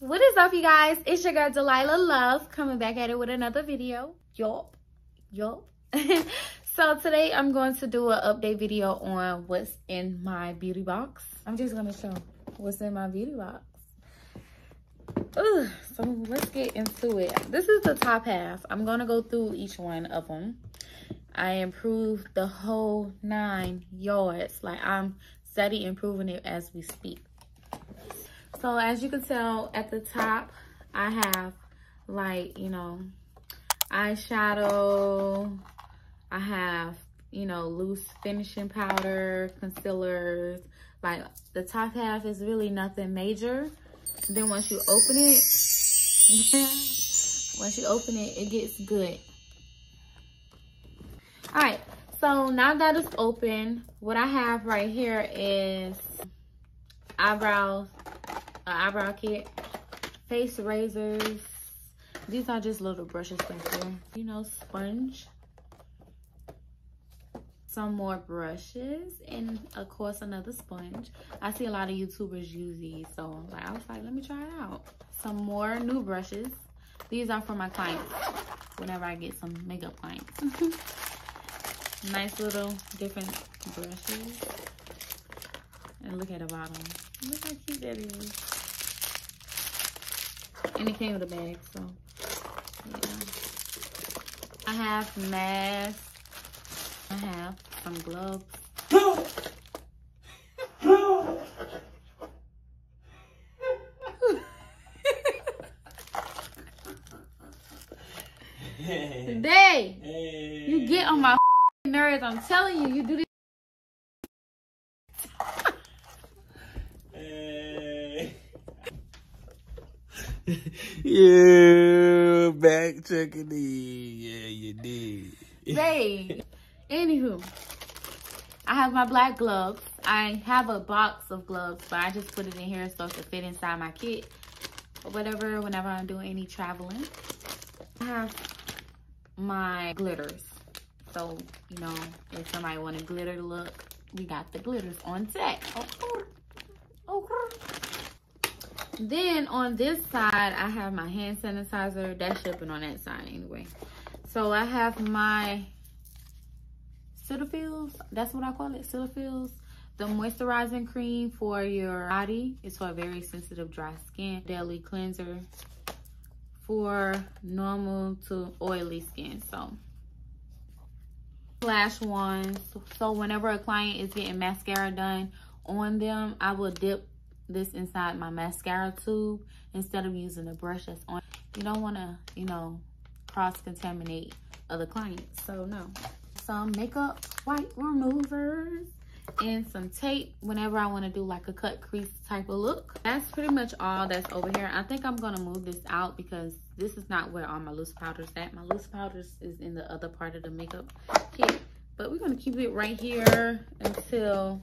What is up, you guys? It's your girl, Delilah Luv, coming back at it with another video. Yup. Yup. so today I'm going to do an update video on what's in my beauty box. I'm just going to show what's in my beauty box. So let's get into it. This is the top half. I'm going to go through each one of them. I improved the whole nine yards. Like I'm steady improving it as we speak. So as you can tell at the top, I have like, you know, eyeshadow. I have, you know, loose finishing powder, concealers. Like the top half is really nothing major. Then once you open it, once you open it, it gets good. All right, so now that it's open, what I have right here is eyebrows, Uh, eyebrow kit, face razors. These are just little brushes. You know, sponge. Some more brushes and of course another sponge. I see a lot of YouTubers use these, so like, I was like, let me try it out. Some more new brushes. These are for my clients whenever I get some makeup clients. nice little different brushes. And look at the bottom. Look how cute that is. And it came with a bag, so yeah. I have masks. I have some gloves. Day, hey. you get on my nerves. I'm telling you, you do this. yeah, back checking in. Yeah, you did. Hey, anywho, I have my black gloves. I have a box of gloves, but I just put it in here so it can fit inside my kit or whatever whenever I'm doing any traveling. I have my glitters. So, you know, if somebody want a glitter look, we got the glitters on set. Okay. Then on this side, I have my hand sanitizer. That's shipping on that side anyway. So I have my Cetaphils. That's what I call it, Cetaphils. The moisturizing cream for your body is for very sensitive dry skin. Daily cleanser for normal to oily skin. So lash wands. So whenever a client is getting mascara done on them, I will dip this inside my mascara tube instead of using a brush that's on. You don't want to, you know, cross-contaminate other clients. So no. Some makeup white removers and some tape whenever I want to do like a cut crease type of look. That's pretty much all that's over here. I think I'm going to move this out because this is not where all my loose powders at. My loose powders is in the other part of the makeup kit. But we're going to keep it right here until,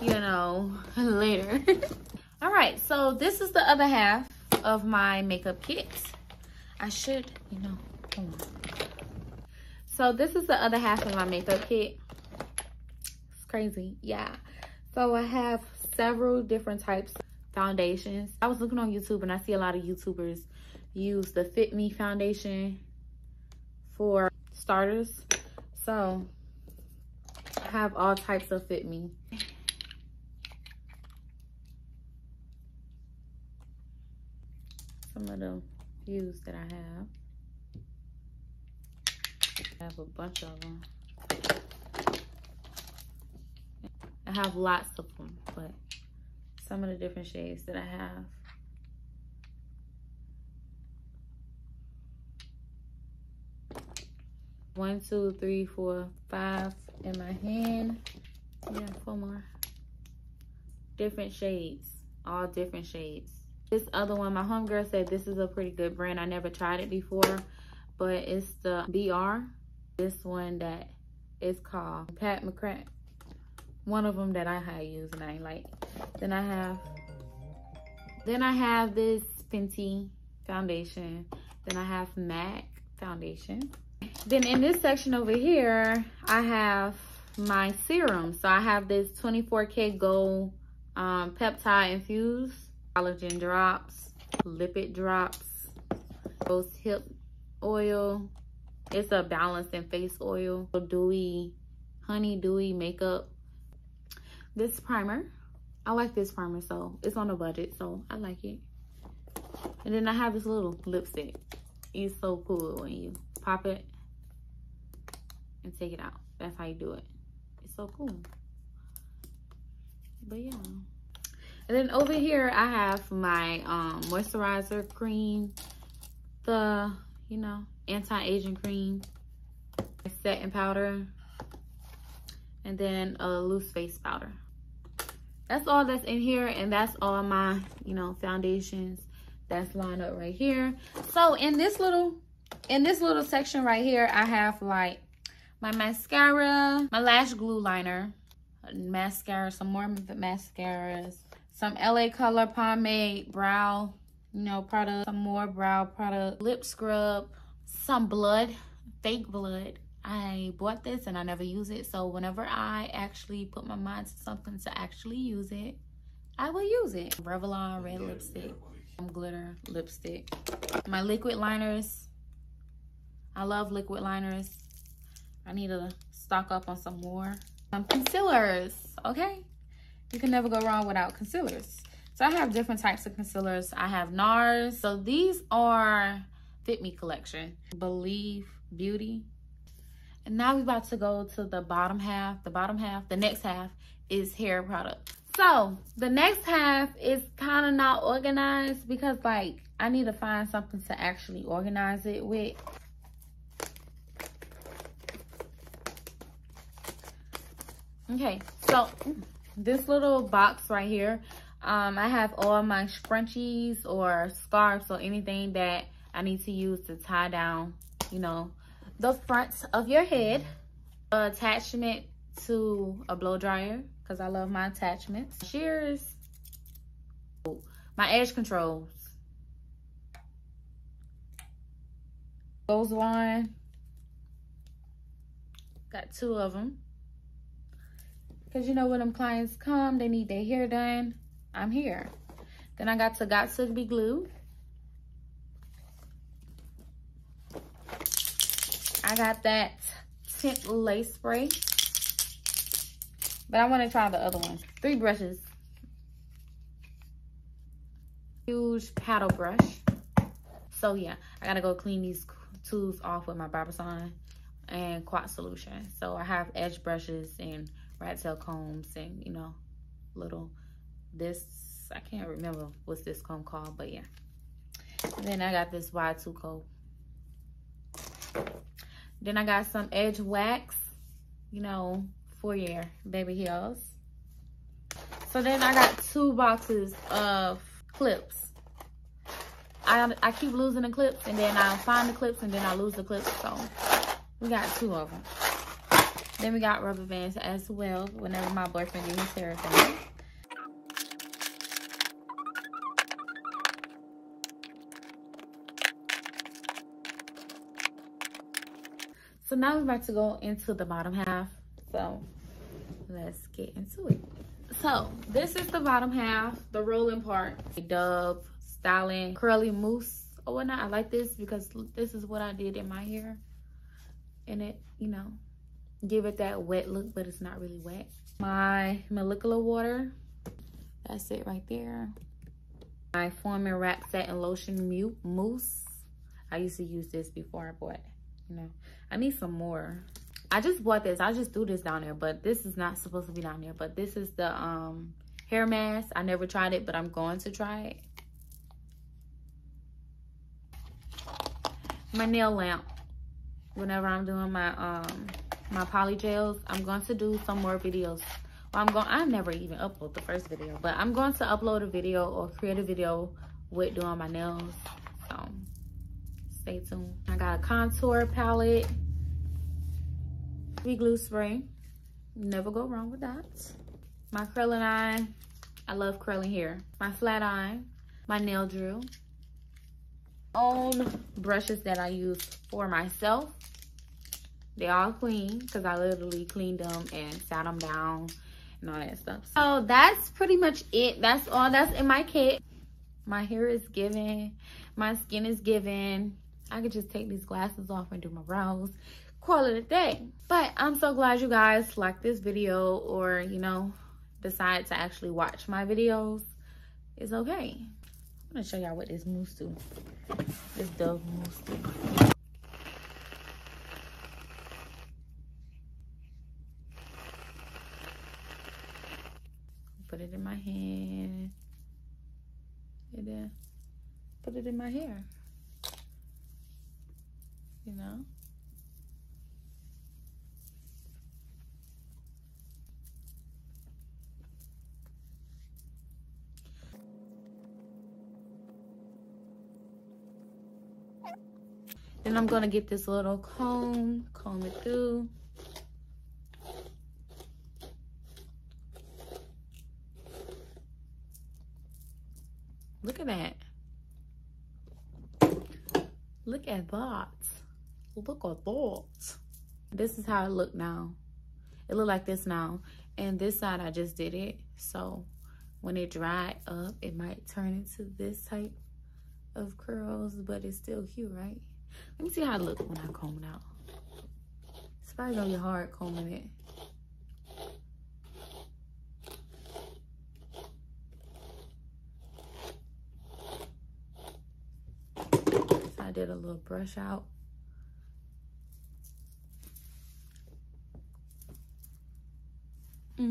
you know, later. all right, so this is the other half of my makeup kit. I should, you know. So this is the other half of my makeup kit. It's crazy yeah. So i have several different types of foundations. I was looking on youtube and i see a lot of youtubers use the fit me foundation for starters. So i have all types of fit me some of the views that i have I have a bunch of them I have lots of them, but some of the different shades that I have. One, two, three, four, five in my hand. Yeah, four more. Different shades, all different shades. This other one, my homegirl said this is a pretty good brand. I never tried it before, but it's the BR. This one that is called Pat McGrath one of them that I had used and I like. Then I have, then I have this Fenty foundation. Then I have MAC foundation. Then in this section over here, I have my serum. So I have this 24K Gold um, Peptide Infused Collagen Drops. lipid drops, rose hip oil. It's a balancing face oil. Dewy, honey dewy makeup. This primer. I like this primer, so it's on a budget, so I like it. And then I have this little lipstick. It's so cool when you pop it and take it out. That's how you do it. It's so cool. But yeah. And then over here, I have my um, moisturizer cream. The, you know, anti-aging cream. Setting powder. And then a loose face powder. That's all that's in here. And that's all my, you know, foundations that's lined up right here. So in this little, in this little section right here, I have like my mascara, my lash glue liner, mascara, some more mascaras, some LA Color pomade, brow, you know, product, some more brow product, lip scrub, some blood, fake blood. I bought this and I never use it. So whenever I actually put my mind to something to actually use it, I will use it. Revlon red lipstick, some glitter lipstick. My liquid liners. I love liquid liners. I need to stock up on some more. Um, concealers, okay? You can never go wrong without concealers. So I have different types of concealers. I have NARS. So these are Fit Me collection. Believe Beauty. And now we're about to go to the bottom half. The bottom half, the next half is hair product. So the next half is kind of not organized because like I need to find something to actually organize it with. Okay, so this little box right here, um, I have all my scrunchies or scarves or anything that I need to use to tie down, you know, the front of your head. Attachment to a blow dryer because I love my attachments. Shears, my edge controls. Goes on. Got two of them. Because you know when them clients come, they need their hair done. I'm here. Then I got to Got To Be Glue. I got that tint lace spray. But I want to try the other one. Three brushes. Huge paddle brush. So yeah, I got to go clean these tools off with my Barbicide and Quat Solution. So I have edge brushes and rat tail combs and, you know, little, this, I can't remember what's this comb called, but yeah. And then I got this Y2 coat. Then I got some edge wax, you know, for your baby heels. So then I got two boxes of clips. I, I keep losing the clips and then I find the clips and then I lose the clips. So we got two of them. Then we got rubber bands as well whenever my boyfriend gets his hair done. So now we're about to go into the bottom half. So let's get into it. So this is the bottom half, the rolling part. Dove styling curly mousse or whatnot. I like this because this is what I did in my hair. And it, you know, give it that wet look, but it's not really wet. My molecular water, that's it right there. My Foaming Wrap Satin Lotion Mousse. I used to use this before I bought, you know. I need some more. I just bought this. I just threw this down there, but this is not supposed to be down there. But this is the um, hair mask. I never tried it, but I'm going to try it. My nail lamp. Whenever I'm doing my um my poly gels. I'm going to do some more videos. Well, I'm going, I never even upload the first video, but I'm going to upload a video or create a video with doing my nails. So stay tuned. I got a contour palette, We glue spray. Never go wrong with that. My curling iron. I love curling hair. My flat iron. My nail drill. Own brushes that I use for myself they all clean because I literally cleaned them and sat them down and all that stuff. So that's pretty much it. That's all that's in my kit. My hair is given. My skin is given. I could just take these glasses off and do my brows. Call it a day. But I'm so glad you guys like this video or, you know, decide to actually watch my videos. It's okay. I'm going to show y'all what this mousse do. This Dove mousse do. Put it in my hand. And then put it in my hair. You know? Then I'm gonna get this little comb, comb it through. Look at that. Look at that. Look at that. This is how it look now. It look like this now. And this side I just did it. So when it dried up, it might turn into this type of curls, but it's still cute, right? Let me see how it look when I comb it out. It's probably gonna be hard combing it. I did a little brush out.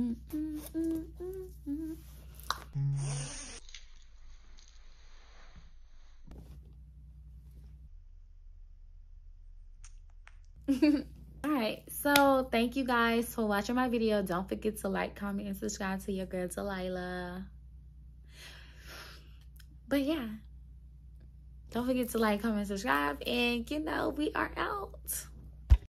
All right so thank you guys for watching my video. Don't forget to like comment and subscribe to your girl delilah. But yeah don't forget to like comment subscribe and you know we are out